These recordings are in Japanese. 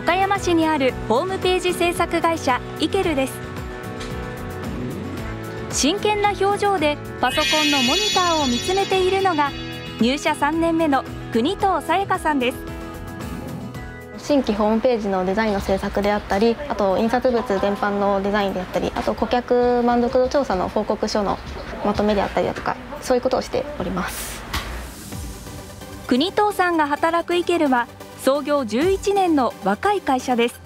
岡山市にあるホームページ制作会社イケルです。真剣な表情でパソコンのモニターを見つめているのが入社3年目の国藤さやかさんです。新規ホームページのデザインの制作であったりあと印刷物全般のデザインであったりあと顧客満足度調査の報告書のまとめであったりだとかそういうことをしております。国藤さんが働くイケルは創業11年の若い会社です。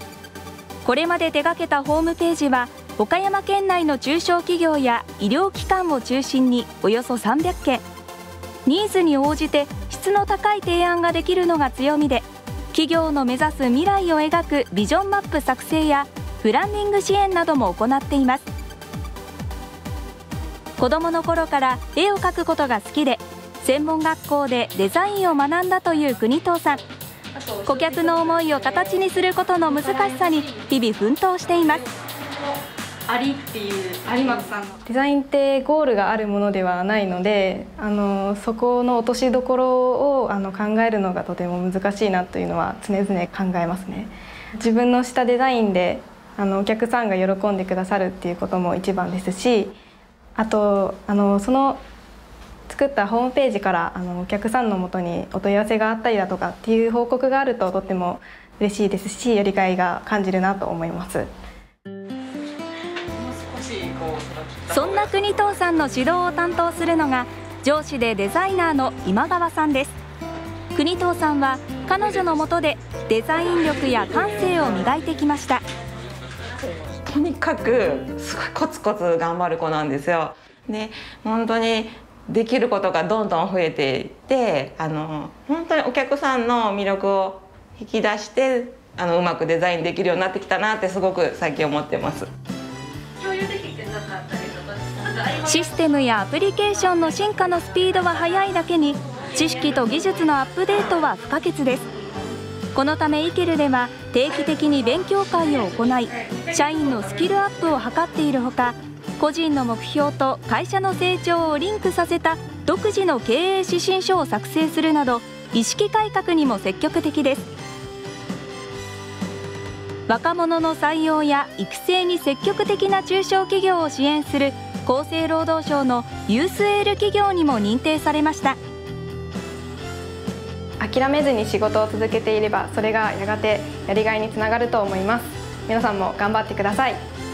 これまで手掛けたホームページは岡山県内の中小企業や医療機関を中心におよそ300件。ニーズに応じて質の高い提案ができるのが強みで企業の目指す未来を描くビジョンマップ作成やブランディング支援なども行っています。子どもの頃から絵を描くことが好きで専門学校でデザインを学んだという国藤さん。顧客の思いを形にすることの難しさに日々奮闘しています。アリっていう有松さん。のデザインってゴールがあるものではないのであのそこの落としどころをあの考えるのがとても難しいなというのは常々考えますね。自分のしたデザインであのお客さんが喜んでくださるっていうことも一番ですしあとあのその作ったホームページからあのお客さんのもとにお問い合わせがあったりだとかっていう報告があるととっても嬉しいですしやりがいが感じるなと思います。そんな国藤さんの指導を担当するのが上司でデザイナーの今川さんです。国藤さんは彼女のもとでデザイン力や感性を磨いてきました。とにかくすごいコツコツ頑張る子なんですよ。で本当にできることがどんどん増えていってあの本当にお客さんの魅力を引き出してあのうまくデザインできるようになってきたなってすごく最近思ってます。システムやアプリケーションの進化のスピードは速いだけに知識と技術のアップデートは不可欠ですこのためイケルでは定期的に勉強会を行い社員のスキルアップを図っているほか個人の目標と会社の成長をリンクさせた独自の経営指針書を作成するなど意識改革にも積極的です。若者の採用や育成に積極的な中小企業を支援する厚生労働省のユースエール企業にも認定されました。諦めずに仕事を続けていればそれがやがてやりがいにつながると思います。皆さんも頑張ってください。